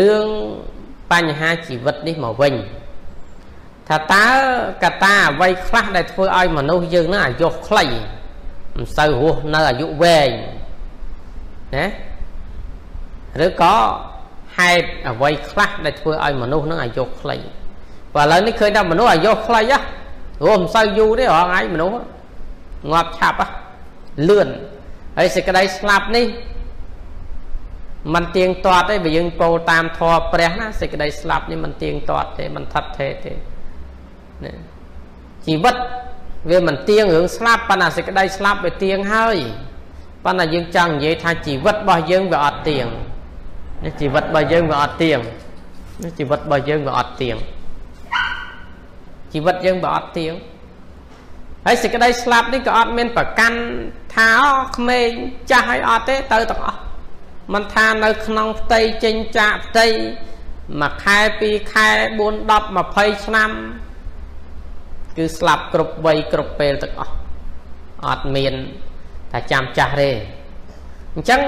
រឿងបញ្ហាជីវិតនេះមកវិញថាតើកត្តាអ្វីខ្លះដែលធ្វើឲ្យមនុស្សយើងនឹងអាយុខ្លីមិនសូវរស់នៅអាយុវែងណាឬក៏ហេតុអ្វីខ្លះដែលធ្វើឲ្យមនុស្សនឹងអាយុខ្លីបើឥឡូវនេះឃើញថាមនុស្សអាយុខ្លីហ៎រស់មិនសូវយូរទេរងថ្ងៃមនុស្សងាប់ឆាប់ហ៎លឿនហើយសេចក្តីស្លាប់នេះ มันទៀងទាត់ទេបើយើងពោលតាមធម៌ព្រះណាសេចក្តីស្លាប់នេះมันទៀងទាត់ទេมันថិតថេរទេណាជីវិតវាមិនទៀងរឿងស្លាប់ប៉ុន្តែសេចក្តីស្លាប់វាទៀងហើយប៉ុន្តែយើងចង់និយាយថាជីវិតរបស់យើងវាអត់ទៀងនេះជីវិតរបស់យើងវាអត់ទៀងនេះជីវិតរបស់យើងវាអត់ទៀងជីវិតយើងវាអត់ទៀងហើយសេចក្តីស្លាប់នេះក៏អត់មានប្រកាន់ថាអក្មេងចាស់ហើយអត់ទេទៅទាំងអស់ មិនថានៅក្នុងផ្ទៃចេញចាកផ្ទៃមួយខែពីរខែ4 10 20ឆ្នាំ គឺស្លាប់គ្រប់វ័យគ្រប់ពេលទាំងអស់អត់មានតែចាំចាស់ទេអញ្ចឹង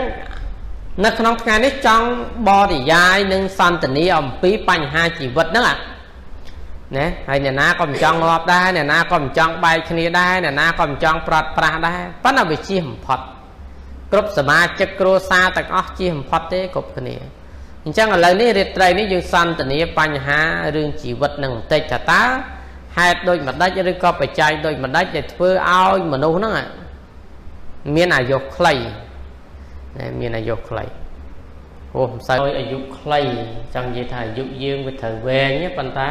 នៅក្នុងថ្ងៃនេះចង់បរិយាយនិងសន្តានាអំពីបញ្ហាជីវិតហ្នឹងណាហើយអ្នកណាក៏មិនចង់ងាប់ដែរអ្នកណាក៏មិនចង់បែកគ្នាដែរអ្នកណាក៏មិនចង់ប្រត់ប្រាស់ដែរប៉ុន្តែវាជាបំផុត គ្រប់សមាជិកគ្រួសារទាំងអស់ជាបំផុតទេគ្រប់គ្នាអញ្ចឹងឥឡូវនេះរាត្រីនេះយើងសន្តានាបញ្ហារឿងជីវិតនឹងបន្តិចថាតើហេតុដូចម្ដេចឬក៏បច្ច័យដូចម្ដេចដែលធ្វើឲ្យមនុស្សហ្នឹងមានអាយុខ្លីមានអាយុខ្លីអូមិនសូវអាយុខ្លីចង់និយាយថាអាយុយើងវាត្រូវវែងប៉ុន្តែ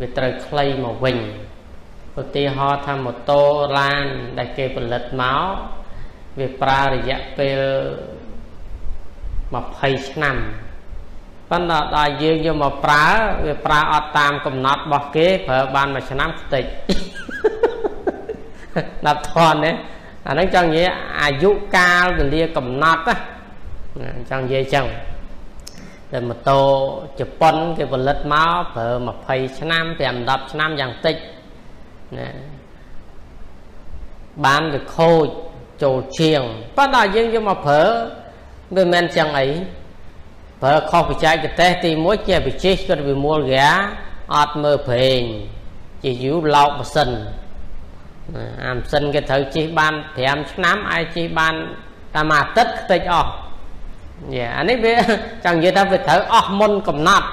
វាត្រូវខ្លីមកវិញឧទាហរណ៍ថាម៉ូតូឡានដែលគេផលិតមក វាប្រើរយៈពេល20ឆ្នាំប៉ុន្តែដល់យើងយកមកប្រើវាប្រើអត់តាមកំណត់របស់គេប្រើបានមួយឆ្នាំខ្ទេចដល់ធន់ណាអាហ្នឹងចង់និយាយអាយុកាលវេលាកំណត់ណាចង់និយាយចឹងតែម៉ូតូជប៉ុនគេផលិតមកប្រើ20ឆ្នាំ5 10ឆ្នាំយ៉ាងតិចណាបានវាខូច ចូលជាងប៉ុន្តែយើងយកមកប្រើវាមិនមែនចឹងអីប្រើខុសបច្ចេកទេសទី1ជាវិជិះគាត់វាមូលរាអត់មើលប្រេងជាយូរឡោកម៉ាស៊ីនអាម៉ាស៊ីនគេត្រូវជិះបាន5ឆ្នាំឯជិះបានតាមអាទិត្យខ្ទេចអស់យ៉ាអានេះវាចង់និយាយថាវាត្រូវអស់មុនកំណត់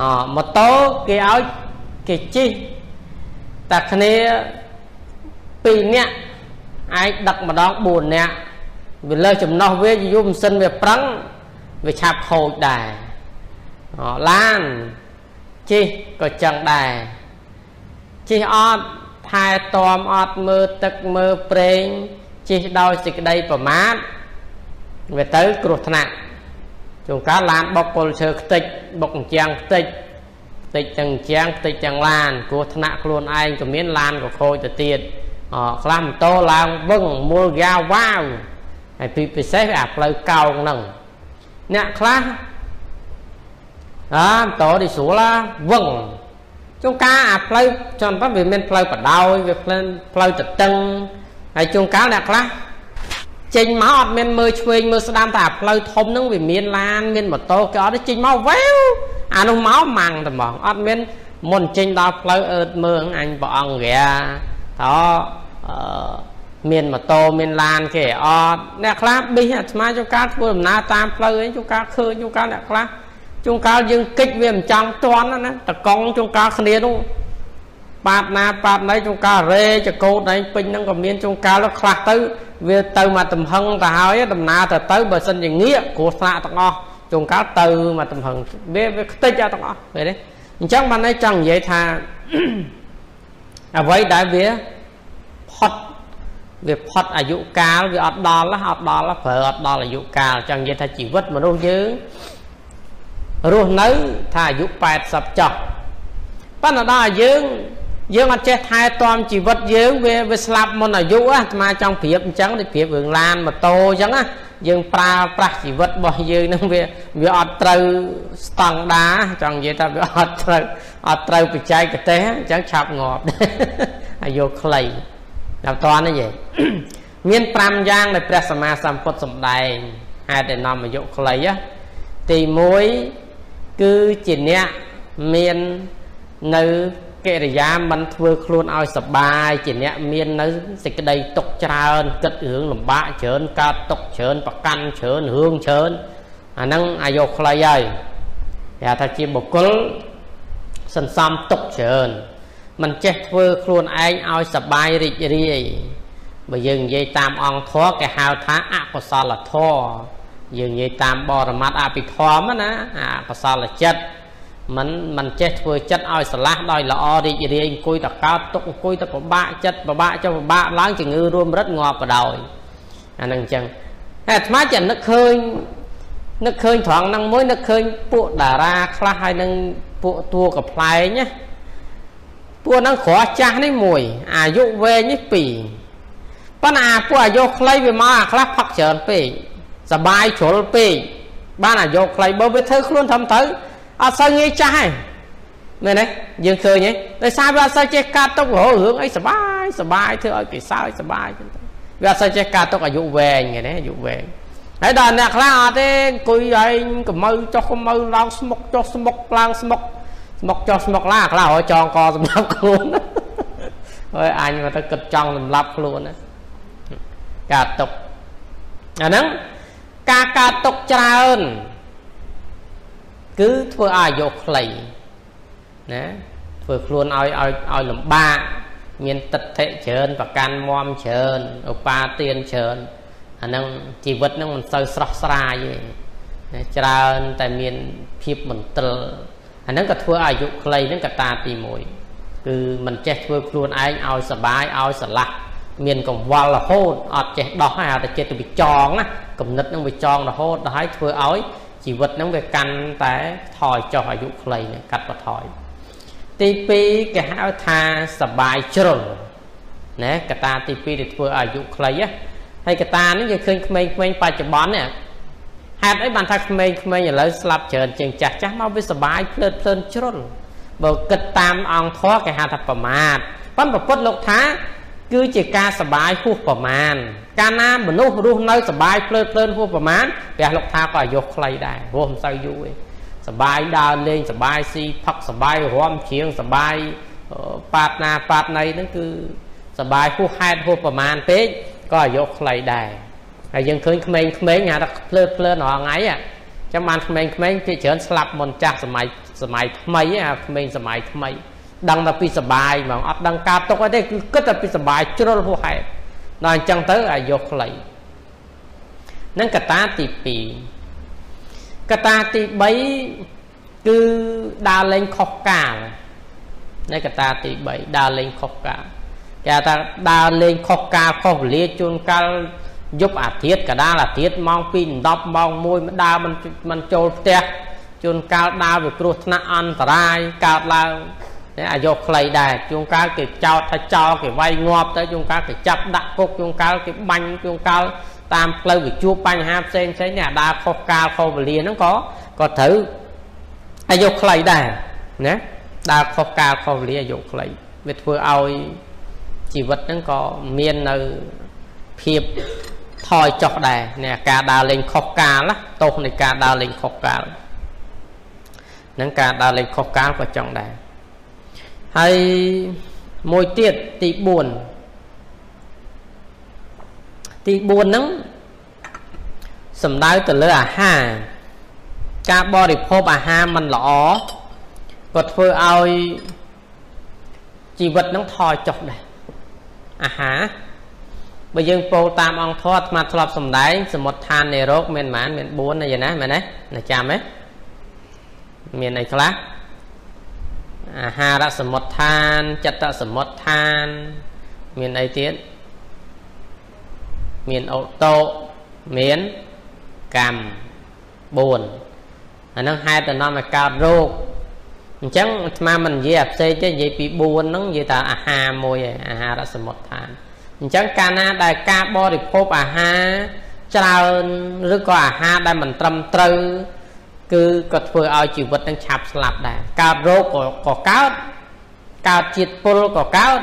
អម៉ូតូគេឲ្យគេជិះតែគ្នា2នាក់ អាចដឹកម្ដង4នាក់វាលើចំណោះវាយូរម៉ាស៊ីនវាប្រឹងវាឆាប់ខូចដែរអឡានជិះក៏ចឹងដែរជិះអត់ថែទាំអត់មើលទឹកមើលប្រេងជិះដោយសេចក្តីប្រមាទវាទៅគ្រោះថ្នាក់ជួនកាលឡានបុកពលឈើខ្ទេចបុកអញ្ចាំងខ្ទេចខ្ទេចទាំងអញ្ចាំងខ្ទេចទាំងឡានគ្រោះថ្នាក់ខ្លួនឯងក៏មានឡានក៏ខូចទៅទៀតអ ខ្លះម៉ូតូឡើងវឹងមូលយ៉ាវ៉ាវហើយពីពិសេសអាផ្លូវកោងហ្នឹងអ្នកខ្លះអាម៉ូតូនេះស្រួលឡាវឹងជួនកាលអាផ្លូវចំទៅវាមានផ្លូវបដោយវាផ្លូវផ្លូវតតឹងហើយជួនកាលអ្នកខ្លះចេញមកអត់មានមើលឆ្វេងមើលស្ដាំតែអាផ្លូវធំហ្នឹងវាមានឡានមានម៉ូតូគេអត់ចេញមកវ៉ាវអានោះមកម៉ាំងតែហ្មងអត់មានមុនចេញដល់ផ្លូវអឺតមើលអញព្រះអង្គរា តើអឺមានម៉ូតូមានឡានគេអត់អ្នកខ្លះប៊ីអាត្មាជួនកាលធ្វើដំណើរតាមផ្លូវអីជួនកាលឃើញជួនកាលអ្នកខ្លះជួនកាលយើងគិតវាមិនចង់តន់ណាតកង់ជួនកាលគ្នានោះបាតណាបាតណីជួនកាលរេចកោតឯងពេញហ្នឹងក៏មានជួនកាលខ្លះទៅវាទៅមកទំហឹងទៅហើយដំណើរទៅទៅបើសិនជាងាកគ្រោះថ្នាក់ទាំងអស់ជួនកាលទៅមកទំហឹងវាវាខ្ទេចទាំងអស់ឃើញទេអញ្ចឹងបានន័យចង់និយាយថា អ្វីដែលវាផុតវាផុតអាយុកាលវាអត់ដល់អត់ដល់ប្រើអត់ដល់អាយុកាលចង់និយាយថាជីវិតមនុស្សយើងរស់នៅថាអាយុ80ចុះប៉ុន្តែដល់យើងយើងអត់ចេះថែទាំជីវិតយើងវាវាស្លាប់មុនអាយុអាត្មាចង់ប្រៀបអញ្ចឹងដូចប្រៀបរឿងឡានម៉ូតូអញ្ចឹងណាយើងប្រើប្រាស់ជីវិតរបស់យើងនឹងវាវាអត់ត្រូវស្តង់ដាចង់និយាយថាវាអត់ត្រូវ អត់ត្រូវបច្ចេកទេសអញ្ចឹងឆាប់ងាប់អាយុខ្លីដល់តនេះយេមាន5យ៉ាងដែលព្រះសម្មាសម្ពុទ្ធសម្ដែងហេតុដែលនាំអាយុខ្លីទី1គឺជាអ្នកមាននៅកិរិយាមិនធ្វើខ្លួនឲ្យសបាយជាអ្នកមាននៅសេចក្តីទុកច្រើនគិតរឿងលំបាកច្រើនកើតទុកច្រើនប្រកាន់ច្រើនរឿងច្រើនអាហ្នឹងអាយុខ្លីហើយគេថាជាបុគ្គល សន្សំទុកច្រើនមិនចេះធ្វើខ្លួនឯងឲ្យសបាយរីករាយបើយើងនិយាយតាមអង្គធម៌គេហៅថាអកុសលធម៌យើងនិយាយតាមបរមត្តអភិធម្មណាអកុសលចិត្តមិនមិនចេះធ្វើចិត្តឲ្យស្រឡះដោយល្អរីករាយអង្គុយតកើតទុកអង្គុយតពិបាកចិត្តពិបាកចុះពិបាកឡើងជំងឺរួមរិទ្ធងាប់បដ ாய் អានឹងអញ្ចឹងតែអាត្មាចានឹកឃើញ នឹកឃើញត្រង់ហ្នឹងមួយនឹកឃើញពួកតារាខ្លះហើយនឹងពួកតួកផ្លែងណាពួកហ្នឹងក្រចាស់នេះមួយអាយុវែងនេះពីរប៉ុន្តែអាពួកអាយុខ្លីវាមកអាខ្លះផឹកច្រើនពេកសបាយជ្រុលពេកបានអាយុខ្លីបើវាធ្វើខ្លួនធំទៅអត់សូវងាយចាស់ទេមែនទេយើងឃើញទេដោយសារវាអត់សូវចេះកាត់ទុករហូតរឿងអីសបាយសបាយធ្វើឲ្យគេសើចសបាយចឹងទៅវាអត់សូវចេះកាត់ទុកអាយុវែងហ្នឹងណាអាយុវែង ហើយដល់អ្នកខ្លះអត់ទេអង្គុយឯងកម្ៅចុះកម្ៅឡើងស្មុកចុះស្មុកឡើងស្មុកស្មុកចុះស្មុកឡាខ្លះរចងកសម្រាប់ខ្លួនហើយអញមកទៅគិតចង់សម្រាប់ខ្លួនណាកាត់ទុកអាហ្នឹងការកាត់ទុកច្រើន គឺធ្វើឲ្យអាយុខ្លីណាធ្វើខ្លួនឲ្យឲ្យឲ្យលំបាកមានទិដ្ឋិច្រើនប្រកាន់មមច្រើនឧបាទានច្រើន អាហ្នឹងជីវិតហ្នឹងមិនសូវស្រស់ស្រាយទេណាច្រើនតែមានភាពមន្ទិលអាហ្នឹងក៏ធ្វើឲ្យអាយុខ្លីហ្នឹងកត្តាទី1គឺមិនចេះធ្វើខ្លួនឯងឲ្យសបាយឲ្យស្រឡះមានកង្វល់រហូតអត់ចេះដោះហើយតែចិត្តទៅចងណាគំនិតនឹងវាចងរហូតដល់ហើយធ្វើឲ្យជីវិតហ្នឹងវាកាន់តែថយចុះអាយុខ្លីនេះកាត់បន្ថយទី2គេហៅថាសបាយជ្រុលណាកតាទី2ដែលធ្វើអាយុខ្លីណា ហើយកតានេះយើងឃើញក្មេងៗបច្ចុប្បន្ននេះហេតុអីបានថាក្មេងៗឥឡូវស្លាប់ច្រើនជាងចាស់ចាស់មកវាសបាយភ្លើតភ្លើនជ្រុលបើគិតតាមអង្គធម៌គេហៅថាប្រមាទប៉ុន្តែពុទ្ធលោកថា គឺជាការសបាយហួសប្រមាណកាលណាមនុស្សរស់នៅសបាយភ្លើតភ្លើនហួសប្រមាណព្រះលោកថាក៏អាយុខ្លីដែររស់មិនសូវយូរទេសបាយដើរលេងសបាយស៊ីផឹកសបាយរំជ្រៀងសបាយប៉ាតណាប៉ាតណីហ្នឹងគឺសបាយហួសហេតុហួសប្រមាណពេក ក៏អាយុខ្លីដែរហើយយើងឃើញក្មេងៗហៅថាភ្លើតភ្លើនរាល់ថ្ងៃចាំបានក្មេងៗភាគច្រើនស្លាប់មុនចាស់សម័យសម័យថ្មីហ៎ក្មេងសម័យថ្មី ដឹងតែពីសបាយហ្មងអត់ដឹងការទុកអីទេគឺគិតតែពីសបាយជ្រុលហួសហេតុដល់អញ្ចឹងទៅអាយុខ្លីនឹងកតាទី2កតាទី3គឺដើរលេងខុសកាលនៃកតាទី3ដើរលេងខុសកាល គេថាដើរលេងខុសកាលខុសវេលាជួនកាលយប់អាទិត្យកដាលអាទិត្យម៉ោង2 10ម៉ោង1មិនដើរមិនមិនចូលផ្ទះជួនកាលដើរវាគ្រោះថ្នាក់អន្តរាយកើតឡើងអាយុខ្លីដែរជួនកាលគេចោតថាចោលគេវាយងាប់ទៅជួនកាលគេចាប់ដាក់គុកជួនកាលគេបាញ់ជួនកាលតាមផ្លូវវាជួបបញ្ហាផ្សេងផ្សេងនេះអាដាខុសកាលខុសវេលាហ្នឹងក៏ក៏ត្រូវអាយុខ្លីដែរណាដើរខុសកាលខុសវេលាអាយុខ្លីវាធ្វើឲ្យ ជីវិតហ្នឹងក៏មាននៅភាពថយចុះដែរនេះការដើរលេងខុសកាលណាទោសនៃការដើរលេងខុសកាលនឹងការដើរលេងខុសកាលក៏ចង់ដែរហើយមួយទៀតទី4ទី4ហ្នឹងសំដៅទៅលើអាហារការបរិភោគអាហារមិនល្អក៏ធ្វើឲ្យជីវិតនឹងថយចុះដែរ អាហារបើយើងពោលតាមអង្គធម៌អាត្មាធ្លាប់សំដែង សមុទ្រឋាននៃរោគមានប៉ុន្មានមាន4ណាយណាមែនទេណាចាំទេមានអីខ្លះអាហារសមុទ្ឋានចិត្តសមុទ្ឋាន មានអីទៀតមានអូតូមានកម្ម4អាហ្នឹងហេតុទៅនាំឲ្យកើតរោគ អញ្ចឹងអាត្មាមិននិយាយអាផ្សេងទេនិយាយពី4ហ្នឹងនិយាយថាអាហារមួយឯអាហារសមុទ្ឋានអញ្ចឹងកាលណាដែលការបរិភោគអាហារច្រើនឬក៏អាហារដែលមិនត្រឹមត្រូវគឺក៏ធ្វើឲ្យជីវិតនឹងឆាប់ស្លាប់ដែរកើតរោគក៏កើតកើតជាតិពុលក៏កើត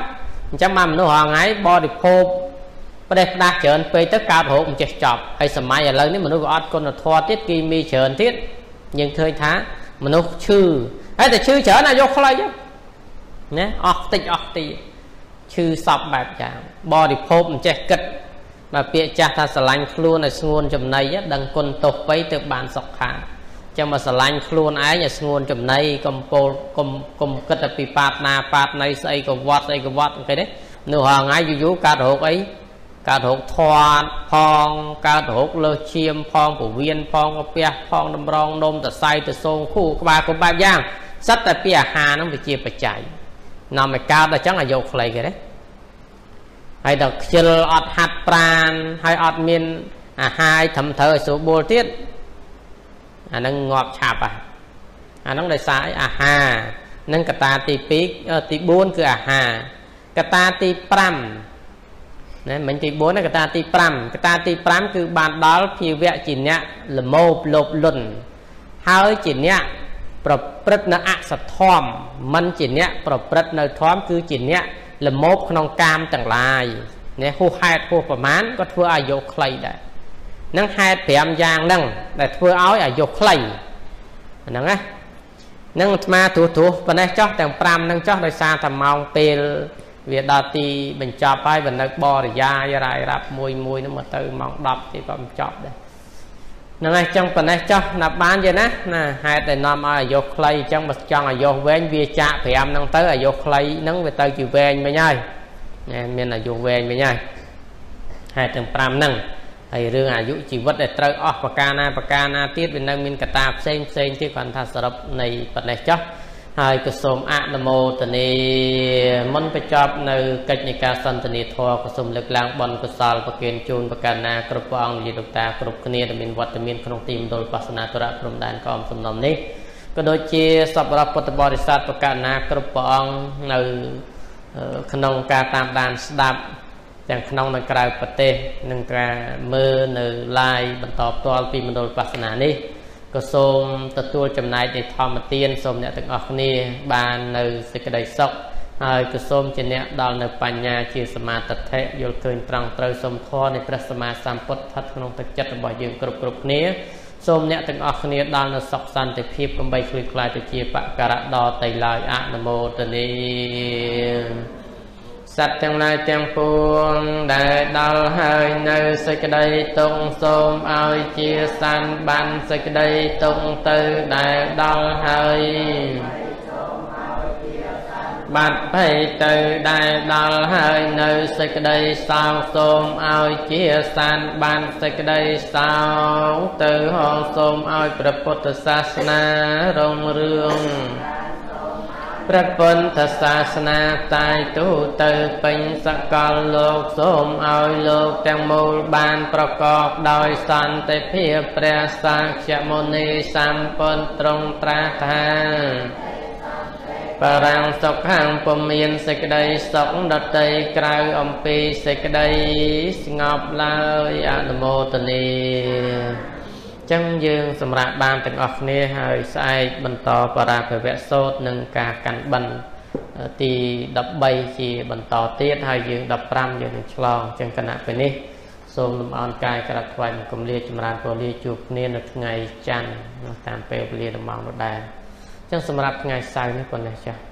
អញ្ចឹងមកមនុស្សរាល់ថ្ងៃបរិភោគប្រេះផ្ដាស់ច្រើនពេកទៅកើតរោគមិនចេះចប់ហើយសម័យឥឡូវនេះមនុស្សក៏អត់គុណធម៌ទៀតគីមីច្រើនទៀតយើងឃើញថាមនុស្សឈឺ ហើយតែឈឺច្រើនអាយុខ្លីណាអស់តិចអស់ទីឈឺសពបែបយ៉ាងបរិភោគមិនចេះគិតបើពាក្យចាស់ថាស្រឡាញ់ខ្លួនឲ្យស្ងួនចំណៃដឹងគុណទោសបីទៅបានសុខខាចឹងមកស្រឡាញ់ខ្លួនឯងឲ្យស្ងួនចំណៃកំពូលកុំកុំគិតតែពីបាតណាបាតណីស្អីក៏វត្តស្អីក៏វត្តគេទេនៅហងៃយូរយូរកើតរោគអីកើតរោគធាត់ផងកើតរោគលើសឈាមផងពវៀនផងកាពះផងតម្រងនំតសៃទៅសងខូក្បាលគ្រប់បែបយ៉ាង សិតតែពីអាហារហ្នឹងវាជាបច្ច័យនាំឲ្យកើតដល់ចឹងអាយុខ្លីគេទេហើយដល់ខ្ជិលអត់ហាត់ប្រានហើយអត់មានអាហារត្រឹមត្រូវឲ្យស្រួលបួលទៀតអាហ្នឹងងាប់ឆាប់អាអាហ្នឹងដោយសារអាហារនឹងកតាទី2ទី4គឺអាហារកតាទី5ណាមិញទី4ណាកតាទី5កតាទី5គឺបានដល់ភាវៈជាអ្នកលមោបលោបលុនហើយជាអ្នក ប្រព្រឹត្តនៅអសធមមិនជាអ្នកប្រព្រឹត្តនៅធមគឺជាអ្នកលមោបក្នុងកាមទាំងឡាយនេះហួសហេតុហួសប្រមាណក៏ធ្វើអាយុខ្លីដែរនឹងហេតុ5យ៉ាងហ្នឹងដែលធ្វើឲ្យអាយុខ្លីហ្នឹងណានឹងអាត្មាទូទូប៉ុណ្ណេះចោះទាំង5ហ្នឹងចោះដោយសារតែម៉ោងពេលវាដល់ទីបញ្ចប់ហើយបើនៅបរិយាយរាយរាប់មួយមួយហ្នឹងមកទៅម៉ោង10ទីក៏បញ្ចប់ដែរ ហ្នឹងហើយចឹងប៉ុណ្ណេះចោះណាបានទេណាណាហេតុតែនាំឲ្យអាយុខ្លីចឹងបើចង់អាយុវែងវាចាក់5ហ្នឹងទៅអាយុខ្លីហ្នឹងវាទៅជាវែងវិញហើយមានអាយុវែងវិញហើយហេតុទាំង5ហ្នឹងហើយរឿងអាយុជីវិតដែលត្រូវអស់ប្រការណាប្រការណាទៀតវានៅមានកតាផ្សេងផ្សេងទៀតគាត់ថាសរុបនៃប៉ុណ្ណេះចោះ ហើយក៏សូមអនុមោទនាមុនបញ្ចប់នៅកិច្ចនៃការសន្ទនាធម៌ក៏សូមលើកឡើងបនកុសលប្រគិនជូនប្រការណាគ្រប់ព្រះអង្គនិយាយលោកតាគ្រប់គ្នាដែលមានវត្តមានក្នុងទីមណ្ឌលបាសនាទរៈព្រំដែនកំសំណុំនេះក៏ដូចជាសពរាប់ពុទ្ធបរិស័ទប្រការណាគ្រប់ព្រះអង្គនៅក្នុងការតាមដានស្ដាប់ទាំងក្នុងនិងក្រៅប្រទេសនឹងការមើលនៅ live បន្តផ្ទាល់ពីមណ្ឌលបាសនានេះ ក៏សូមទទួលចំណែកនៃធម្មទានសូមអ្នកទាំងអស់គ្នា បាននៅសេចក្តីសុខហើយក៏សូមជាអ្នកដល់នៅបញ្ញាជាសមាទិដ្ឋិយល់ឃើញត្រង់ត្រូវសូមធម៌នៃព្រះសម្មាសម្ពុទ្ធស្ថិតក្នុងទឹកចិត្តរបស់យើងគ្រប់គ្រប់គ្នាសូមអ្នកទាំងអស់គ្នាដល់នៅសុខសន្តិភាពកំបីឃ្លីខ្លាយទៅជាបករៈដល់តៃឡើយអនុមោទនី សត្វទាំងឡាយទាំងពួងដែលដល់ហើយនៅសេចក្តីទុកសូមឲ្យជាសានបានសេចក្តីទុកទៅដែលដល់ហើយបាត់ភ័យទៅដែលដល់ហើយនៅសេចក្តីសោកសូមឲ្យជាសានបានសេចក្តីសោកទៅហងសូមឲ្យព្រះពុទ្ធសាសនារុងរឿង ព្រះពុទ្ធសាសនាតាយទូទៅពេញសកលលោកសូមឲ្យលោកទាំងមូលបានប្រកបដោយសន្តិភាពព្រះសាក្យមុនីសម្ពុនត្រង់ត្រាស់ថាបរាំងសុខខាងពុំមានសេចក្តីសុខដតីក្រៅអំពីសេចក្តីស្ងប់ឡើយអនុមោទនី ចឹងយើងសម្រាប់បានទាំងអស់គ្នាហើយស្អែកបន្តបរាភវៈសោតនឹងការកាន់បិណ្ឌទី13ជាបន្តទៀតហើយយើង15យើងនឹងឆ្លងចឹងគណៈពេលនេះសូមលំអរកាយក្រាបថ្វាយគំលាចម្រើនពលលាជួបគ្នានៅថ្ងៃច័ន្ទតាមពេលវេលាដំណងដដែលចឹងសម្រាប់ថ្ងៃសៅរ៍នេះប៉ុណ្ណេះចា៎